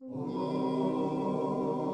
Sing.